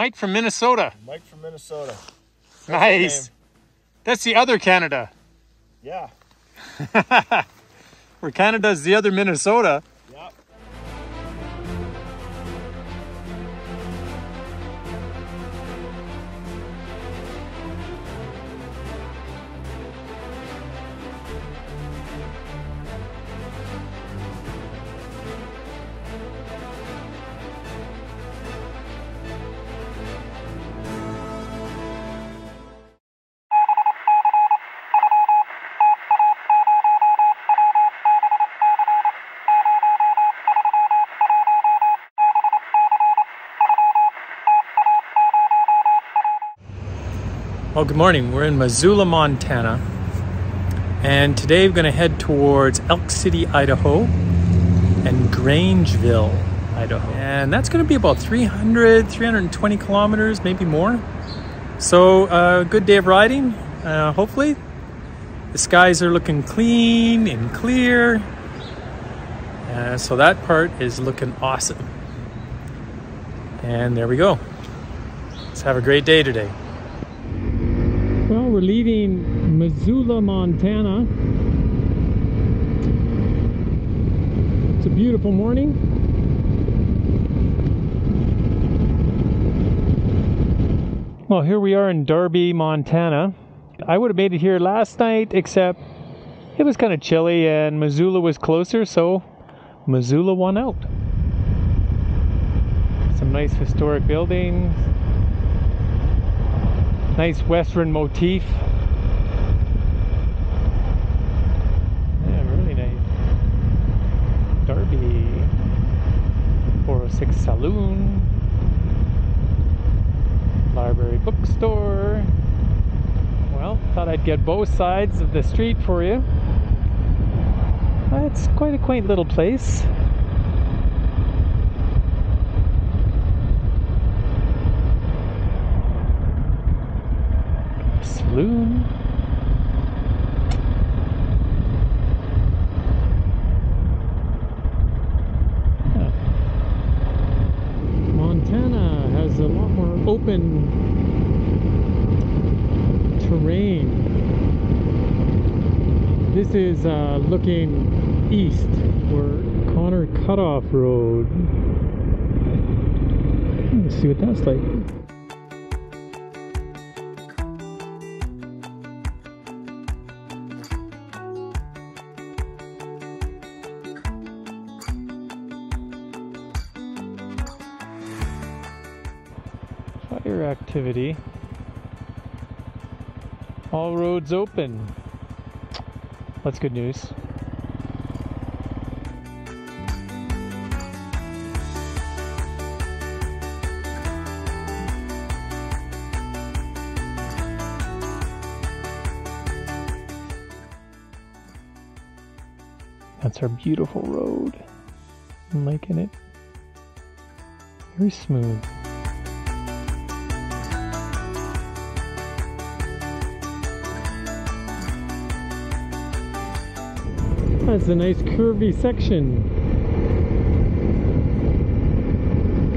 Mike from Minnesota. Mike from Minnesota. nice. That's the other Canada. Yeah. Where Canada's the other Minnesota. Well, good morning. We're in Missoula, Montana. And today we're going to head towards Elk City, Idaho and Grangeville, Idaho. And that's going to be about 300, 320 kilometers, maybe more. So, uh, good day of riding, uh, hopefully. The skies are looking clean and clear. Uh, so, that part is looking awesome. And there we go. Let's have a great day today. We're leaving Missoula, Montana. It's a beautiful morning. Well, here we are in Darby, Montana. I would have made it here last night, except it was kind of chilly and Missoula was closer, so Missoula won out. Some nice historic buildings nice western motif. Yeah, really nice. Darby 406 Saloon. Library bookstore. Well, thought I'd get both sides of the street for you. It's quite a quaint little place. Montana has a lot more open terrain. This is uh, looking east where Conner Cutoff Road. Let's see what that's like. Activity. All roads open. That's good news. That's our beautiful road. I'm liking it. Very smooth. That's a nice curvy section.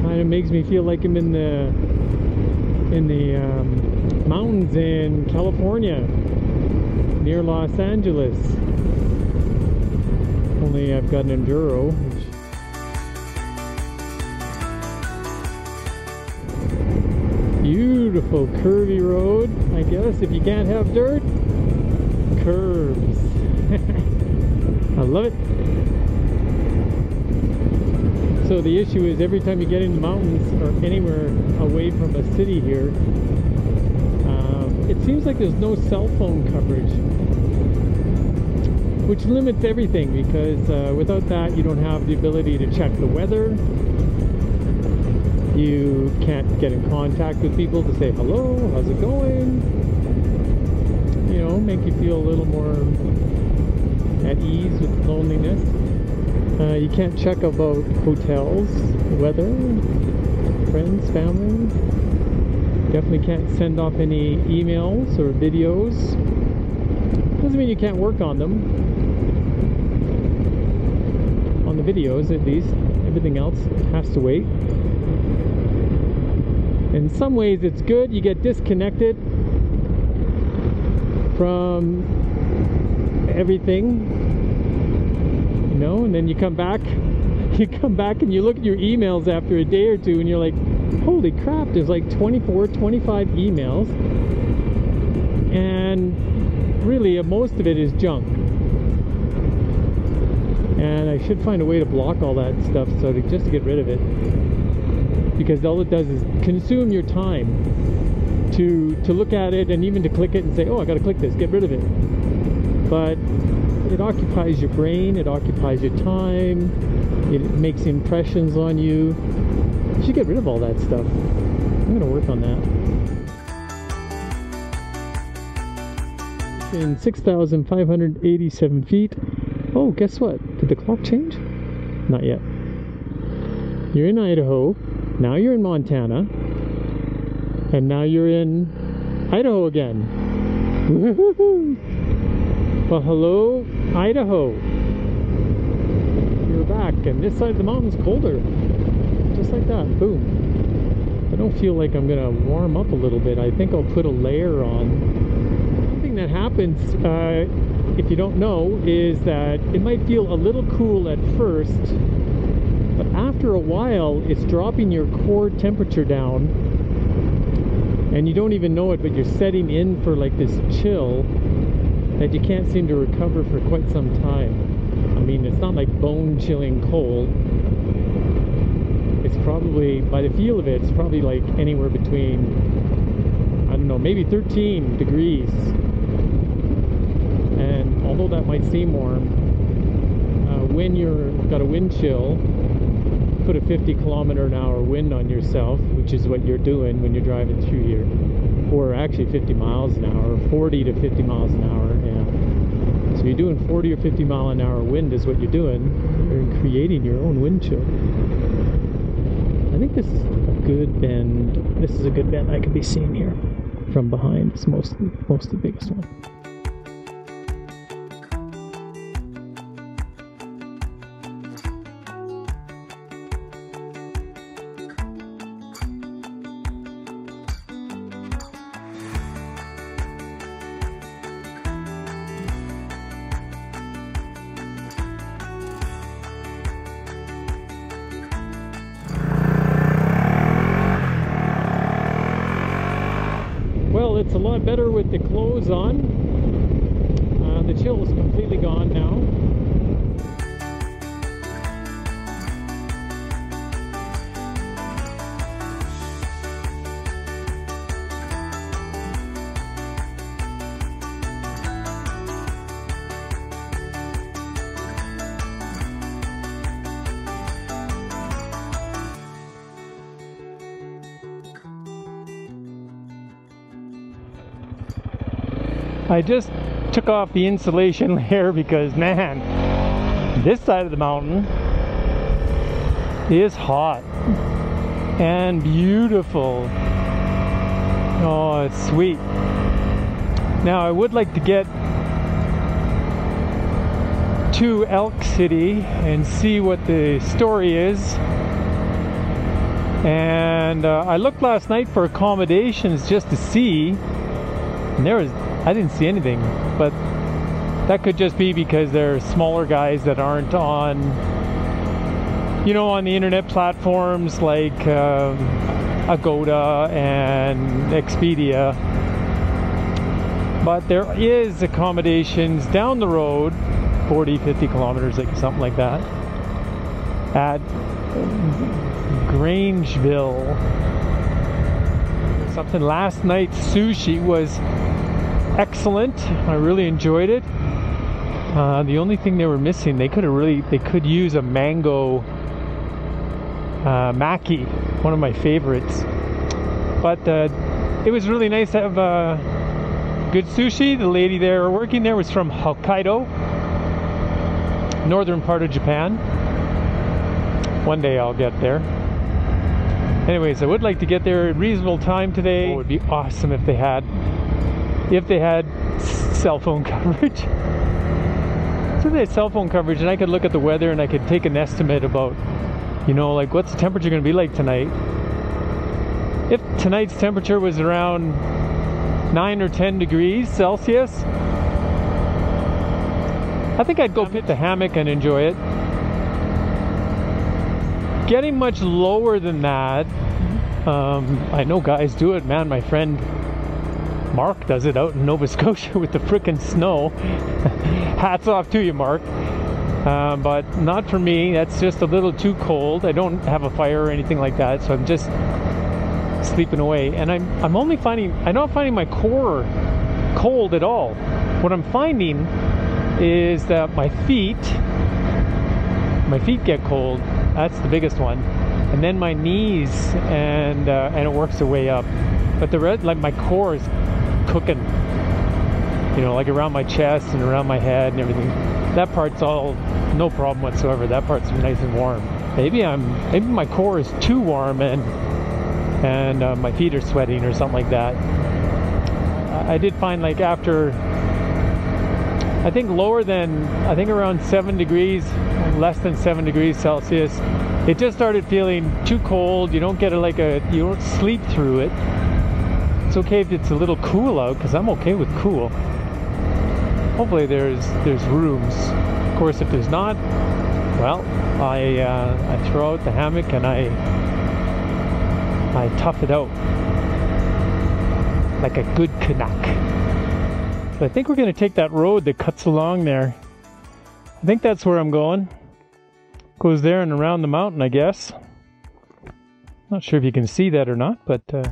Kind of makes me feel like I'm in the in the um, mountains in California, near Los Angeles. Only I've got an enduro. Beautiful curvy road. I guess if you can't have dirt, curves. I love it. So the issue is every time you get in the mountains or anywhere away from a city here, um, it seems like there's no cell phone coverage, which limits everything because uh, without that you don't have the ability to check the weather. You can't get in contact with people to say hello, how's it going? You know, make you feel a little more at ease with loneliness. Uh, you can't check about hotels, weather, friends, family. Definitely can't send off any emails or videos. Doesn't mean you can't work on them. On the videos, at least. Everything else has to wait. In some ways it's good, you get disconnected from everything, you know, and then you come back, you come back and you look at your emails after a day or two and you're like, holy crap, there's like 24, 25 emails. And really, uh, most of it is junk. And I should find a way to block all that stuff so to, just to get rid of it. Because all it does is consume your time to to look at it and even to click it and say, oh, I gotta click this, get rid of it. But it occupies your brain, it occupies your time, it makes impressions on you. You should get rid of all that stuff. I'm gonna work on that. In 6,587 feet. Oh, guess what? Did the clock change? Not yet. You're in Idaho. Now you're in Montana. And now you're in Idaho again. well, hello, Idaho. You're back, and this side of the mountain's colder. Just like that, boom. I don't feel like I'm gonna warm up a little bit. I think I'll put a layer on. Something that happens, uh, if you don't know, is that it might feel a little cool at first, but after a while, it's dropping your core temperature down, and you don't even know it, but you're setting in for like this chill that you can't seem to recover for quite some time. I mean, it's not like bone chilling cold. It's probably, by the feel of it, it's probably like anywhere between, I don't know, maybe 13 degrees. And although that might seem warm, uh, when you've got a wind chill, put a 50 kilometer an hour wind on yourself, which is what you're doing when you're driving through here, or actually 50 miles an hour, 40 to 50 miles an hour. So you're doing 40 or 50 mile an hour wind is what you're doing. You're creating your own wind chill. I think this is a good bend. This is a good bend I could be seeing here from behind. It's most most the biggest one. It's a lot better with the clothes on. Uh, the chill is completely gone now. I just took off the insulation layer because man, this side of the mountain is hot and beautiful. Oh, it's sweet. Now I would like to get to Elk City and see what the story is. And uh, I looked last night for accommodations just to see, and there was I didn't see anything, but that could just be because they're smaller guys that aren't on, you know, on the internet platforms like um, Agoda and Expedia. But there is accommodations down the road, 40, 50 kilometers, like something like that, at Grangeville. Something last night's sushi was excellent. I really enjoyed it. Uh, the only thing they were missing, they could have really, they could use a mango uh, maki, one of my favorites. But uh, it was really nice to have uh, good sushi. The lady there working there was from Hokkaido, northern part of Japan. One day I'll get there. Anyways, I would like to get there at reasonable time today. It would be awesome if they had if they had cell phone coverage. so they had cell phone coverage and I could look at the weather and I could take an estimate about, you know, like what's the temperature going to be like tonight. if tonight's temperature was around 9 or 10 degrees Celsius, I think I'd go pit the hammock and enjoy it. Getting much lower than that, um, I know guys do it, man. My friend Mark does it out in Nova Scotia with the frickin' snow. Hats off to you, Mark. Um, but not for me. That's just a little too cold. I don't have a fire or anything like that, so I'm just sleeping away. And I'm I'm only finding I'm not finding my core cold at all. What I'm finding is that my feet my feet get cold. That's the biggest one. And then my knees and uh, and it works their way up. But the red like my core is cooking. You know, like around my chest and around my head and everything. That part's all no problem whatsoever. That part's nice and warm. Maybe I'm maybe my core is too warm and and uh, my feet are sweating or something like that. I did find like after I think lower than I think around seven degrees, less than seven degrees Celsius, it just started feeling too cold. You don't get like a you don't sleep through it. It's okay if it's a little cool out because I'm okay with cool. Hopefully there's there's rooms. Of course, if there's not, well, I uh, I throw out the hammock and I I tough it out like a good Canuck. So I think we're going to take that road that cuts along there. I think that's where I'm going. Goes there and around the mountain, I guess. Not sure if you can see that or not, but. Uh,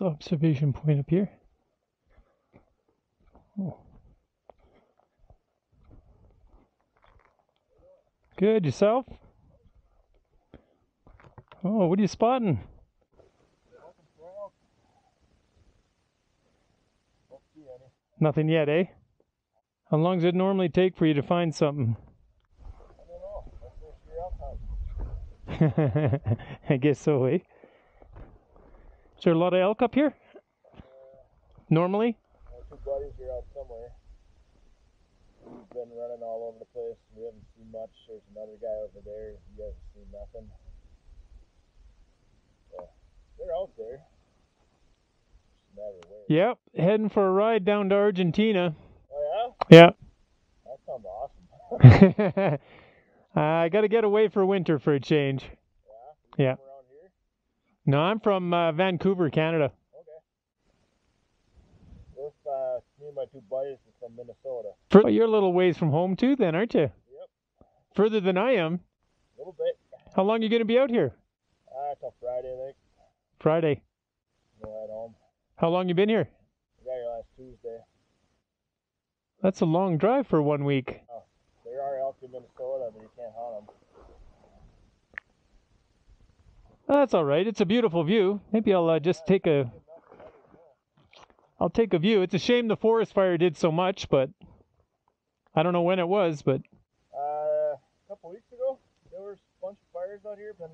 observation point up here. Oh. Good, yourself? Oh, what are you spotting? Nothing yet, eh? How long does it normally take for you to find something? I guess so, eh? Is there a lot of elk up here? Normally? My two buddies are out somewhere. We've been running all over the place. We haven't seen much. There's another guy over there. He hasn't seen nothing. So, they're out there. Just a matter of where. Yep, heading for a ride down to Argentina. Oh Yeah. yeah? That sounds awesome. I got to get away for winter for a change. yeah? You Yeah. From around here? No, I'm from uh, Vancouver, Canada. Okay. With uh, me and my two buddies are from Minnesota. For, you're a little ways from home too, then, aren't you? Yep. Further than I am. A little bit. How long are you going to be out here? Ah, till Friday, I think. Friday. Go head home. How long you been here? We got here last Tuesday. That's a long drive for one week. There are elk in Minnesota, but you can't hunt them. That's all right. It's a beautiful view. Maybe I'll uh, just take a. I'll take a view. It's a shame the forest fire did so much, but I don't know when it was, but Uh, a couple weeks ago, there was a bunch of fires out here, then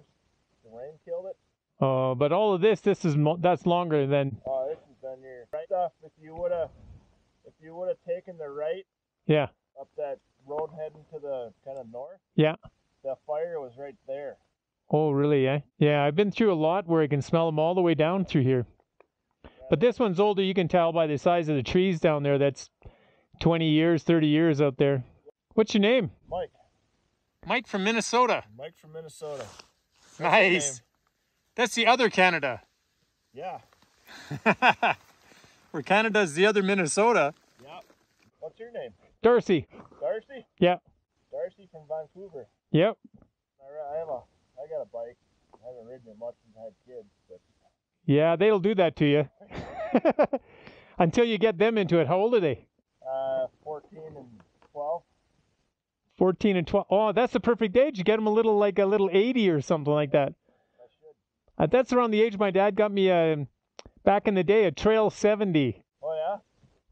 the rain killed it. uh, but all of this, this is mo- that's longer than Oh, this has been your right stuff. If you would have, if you would have taken the right yeah, up that road heading to the kind of north, yeah. the fire was right there. Oh, really? Eh? Yeah, I've been through a lot where I can smell them all the way down through here. But this one's older. You can tell by the size of the trees down there. That's 20 years, 30 years out there. What's your name? Mike, Mike from Minnesota. Mike from Minnesota. Nice. That's the other Canada. Yeah, Where Canada's the other Minnesota. yeah. What's your name? Darcy. Darcy. Yeah. Darcy from Vancouver. Yep. I ri- I have a, I got a bike. I haven't ridden it much since I had kids, but Yeah, they'll do that to you. Until you get them into it. How old are they? uh, 14 and 12. 14 and 12. Oh, that's the perfect age. You get them a little like a little 80 or something like that. I should. Uh, that's around the age my dad got me a, back in the day, a Trail 70. Oh yeah.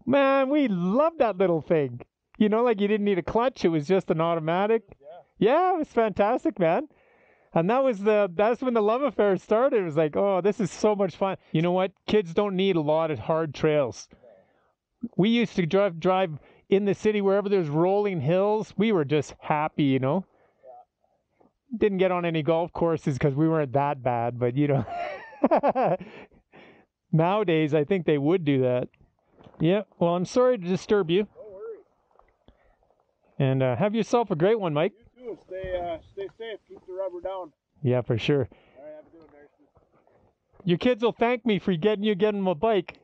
Man, we loved that little thing. You know, like you didn't need a clutch. It was just an automatic. Yeah. Yeah, it was fantastic, man. And that was the that's when the love affair started. It was like, oh, this is so much fun. You know what? Kids don't need a lot of hard trails. We used to drive drive in the city wherever there's rolling hills. We were just happy, you know. Didn't get on any golf courses because we weren't that bad, but you know. Nowadays, I think they would do that. Yeah. Well, I'm sorry to disturb you. And uh, have yourself a great one, Mike. Stay, uh, stay safe. Keep the rubber down. Yeah, for sure. All right, have a good one, Your kids will thank me for getting you getting them a bike.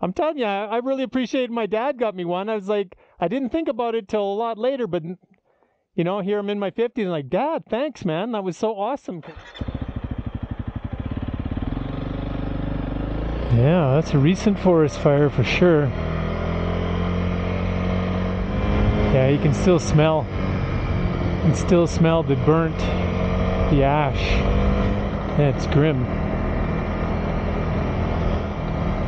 I'm telling you, I I really appreciated my dad got me one. I was like, I didn't think about it till a lot later, but you know, here I'm in my 50s and like, Dad, thanks, man. That was so awesome. Yeah, that's a recent forest fire for sure. Yeah, you can still smell. You can still smell the burnt, the ash. Yeah, it's grim.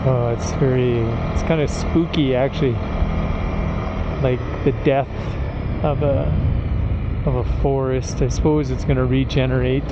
Oh, it's very, it's kind of spooky actually. Like the death of a, of a forest. I suppose it's going to regenerate.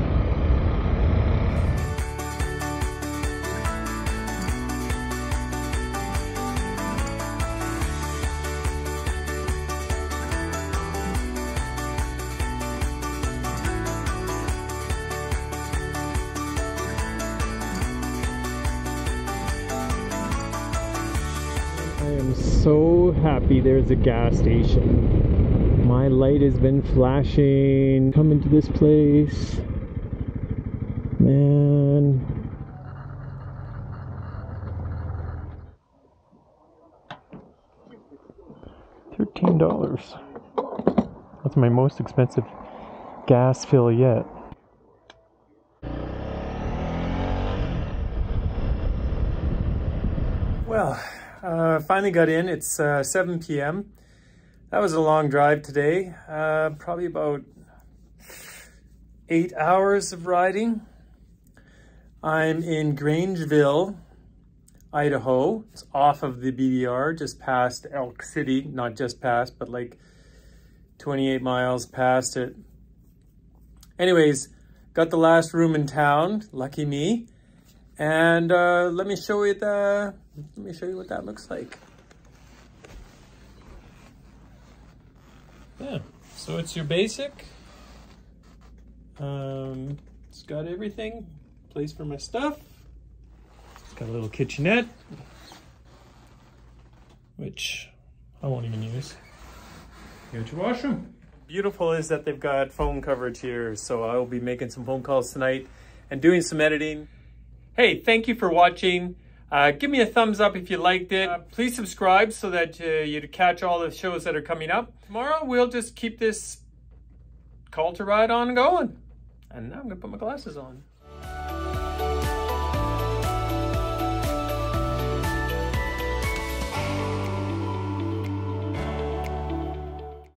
There's a gas station. My light has been flashing. Come into this place. Man. Thirteen dollars. That's my most expensive gas fill yet. Well, uh, finally got in. It's uh, 7 p.m. That was a long drive today. Uh, probably about eight hours of riding. I'm in Grangeville, Idaho. It's off of the BDR, just past Elk City. Not just past, but like 28 miles past it. Anyways, got the last room in town. Lucky me. And uh, let me show you the, let me show you what that looks like. Yeah, so it's your basic. Um, it's got everything, place for my stuff. It's got a little kitchenette, which I won't even use. You got your washroom. Beautiful is that they've got phone coverage here, so I will be making some phone calls tonight and doing some editing. Hey, thank you for watching. Uh, give me a thumbs up if you liked it. Uh, please subscribe so that uh, you catch all the shows that are coming up. Tomorrow, we'll just keep this call to ride on going. And now I'm to put my glasses on.